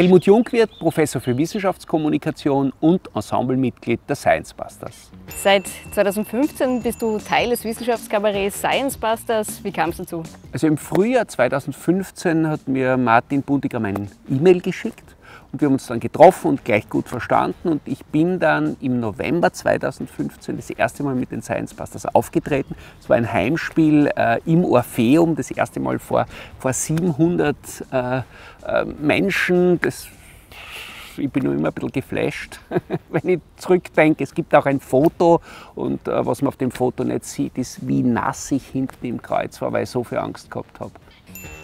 Helmut Jungwirth, Professor für Wissenschaftskommunikation und Ensemblemitglied der Science Busters. Seit 2015 bist du Teil des Wissenschaftskabarets Science Busters. Wie kam es dazu? Also im Frühjahr 2015 hat mir Martin Buntigam ein E-Mail geschickt und wir haben uns dann getroffen und gleich gut verstanden. Und ich bin dann im November 2015 das erste Mal mit den Science Busters aufgetreten. Es war ein Heimspiel äh, im Orpheum, das erste Mal vor, vor 700 äh, äh, Menschen. Das, ich bin nur immer ein bisschen geflasht, wenn ich zurückdenke. Es gibt auch ein Foto und äh, was man auf dem Foto nicht sieht, ist, wie nass ich hinten im Kreuz war, weil ich so viel Angst gehabt habe.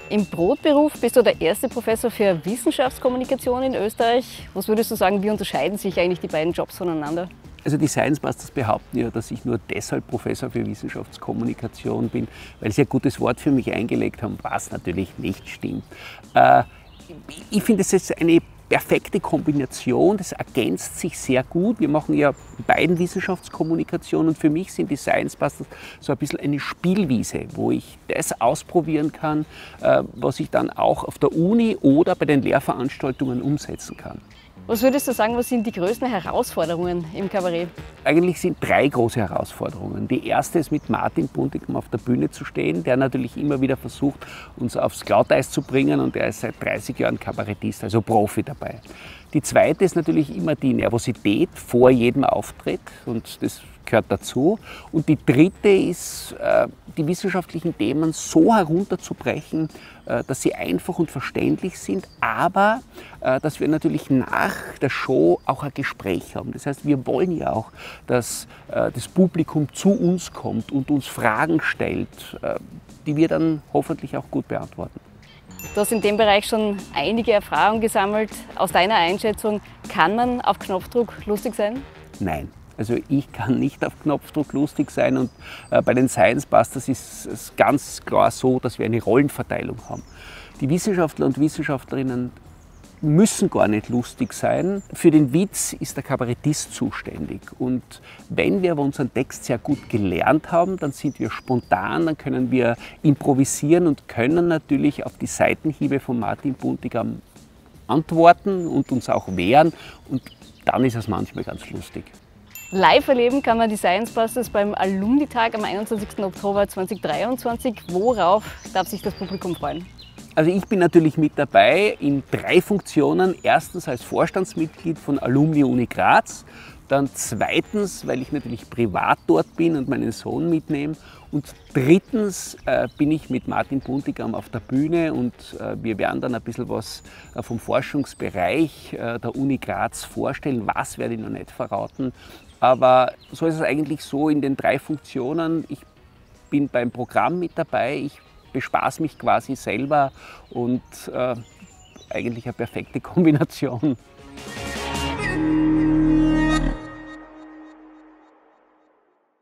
Im Brotberuf bist du der erste Professor für Wissenschaftskommunikation in Österreich. Was würdest du sagen, wie unterscheiden sich eigentlich die beiden Jobs voneinander? Also die Science Masters behaupten ja, dass ich nur deshalb Professor für Wissenschaftskommunikation bin, weil sie ein gutes Wort für mich eingelegt haben, was natürlich nicht stimmt. Äh, ich finde, es ist eine perfekte Kombination, das ergänzt sich sehr gut. Wir machen ja beiden Wissenschaftskommunikation und für mich sind die Science Busters so ein bisschen eine Spielwiese, wo ich das ausprobieren kann, äh, was ich dann auch auf der Uni oder bei den Lehrveranstaltungen umsetzen kann. Was würdest du sagen, was sind die größten Herausforderungen im Kabarett? Eigentlich sind drei große Herausforderungen. Die erste ist, mit Martin Buntigam auf der Bühne zu stehen, der natürlich immer wieder versucht, uns aufs Glatteis zu bringen und er ist seit 30 Jahren Kabarettist, also Profi dabei. Die zweite ist natürlich immer die Nervosität vor jedem Auftritt und das gehört dazu. Und die dritte ist, äh, die wissenschaftlichen Themen so herunterzubrechen, äh, dass sie einfach und verständlich sind, aber äh, dass wir natürlich nach der Show auch ein Gespräch haben. Das heißt, wir wollen ja auch, dass das Publikum zu uns kommt und uns Fragen stellt, die wir dann hoffentlich auch gut beantworten. Du hast in dem Bereich schon einige Erfahrungen gesammelt. Aus deiner Einschätzung, kann man auf Knopfdruck lustig sein? Nein. Also ich kann nicht auf Knopfdruck lustig sein und äh, bei den Science Busters ist es ganz klar so, dass wir eine Rollenverteilung haben. Die Wissenschaftler und Wissenschaftlerinnen müssen gar nicht lustig sein. Für den Witz ist der Kabarettist zuständig. Und wenn wir aber unseren Text sehr gut gelernt haben, dann sind wir spontan, dann können wir improvisieren und können natürlich auf die Seitenhiebe von Martin Buntigam antworten und uns auch wehren. Und dann ist es manchmal ganz lustig. Live erleben kann man die Science Busters beim Alumni-Tag am 21. Oktober 2023. Worauf darf sich das Publikum freuen? Also ich bin natürlich mit dabei in drei Funktionen. Erstens als Vorstandsmitglied von Alumni Uni Graz, dann zweitens, weil ich natürlich privat dort bin und meinen Sohn mitnehme. Und drittens äh, bin ich mit Martin Buntigam auf der Bühne und äh, wir werden dann ein bisschen was äh, vom Forschungsbereich äh, der Uni Graz vorstellen. Was werde ich noch nicht verraten. Aber so ist es eigentlich so in den drei Funktionen. Ich bin beim Programm mit dabei, ich bespaß mich quasi selber und äh, eigentlich eine perfekte Kombination.